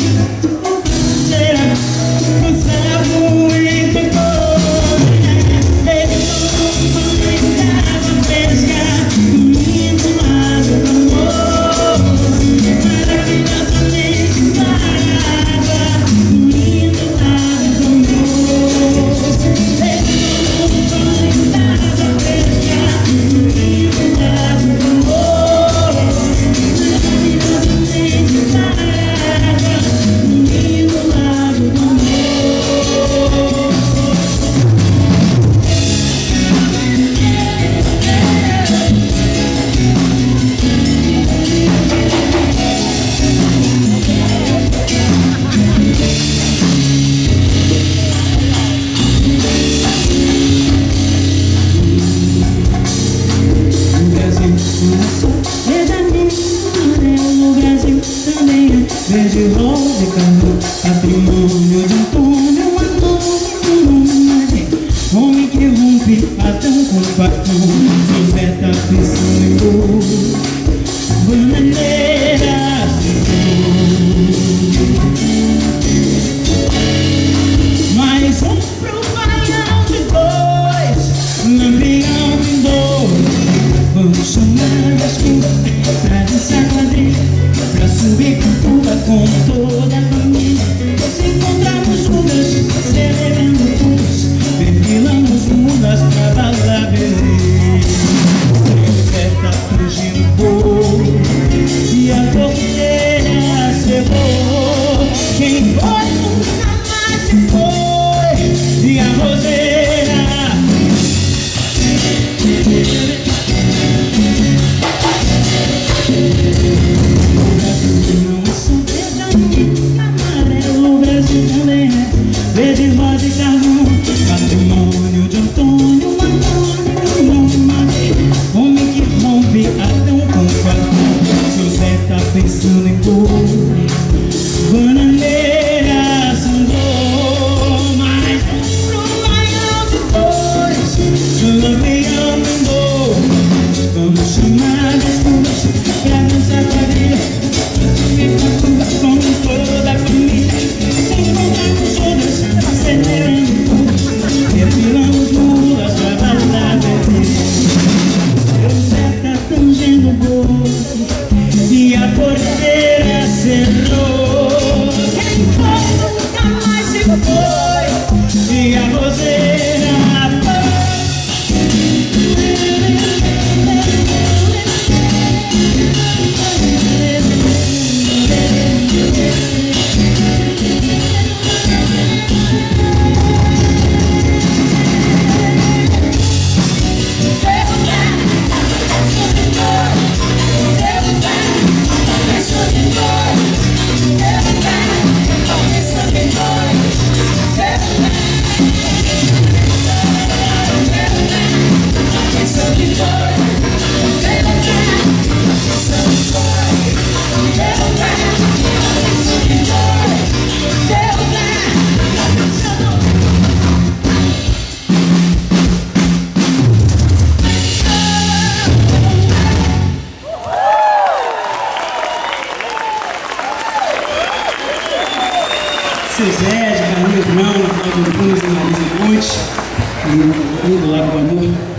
you. De roda e cano Patrimônio de Antônio Antônio Homem que rompe até com o patrão José tá pensando em com toda a seu Zé, de Carlinhos Brown, Cláudio Antunes e Marisa Ponte, e do Lago do Amor.